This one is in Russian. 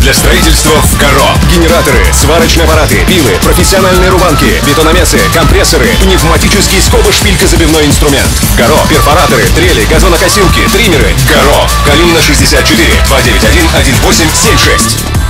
для строительства в Каро. Генераторы, сварочные аппараты, пилы, профессиональные рубанки, бетономесы, компрессоры, пневматический скобы шпилька забивной инструмент. Каро, перфораторы, трели, газонокосилки, триммеры. Каро. Калинина 64 291 1876.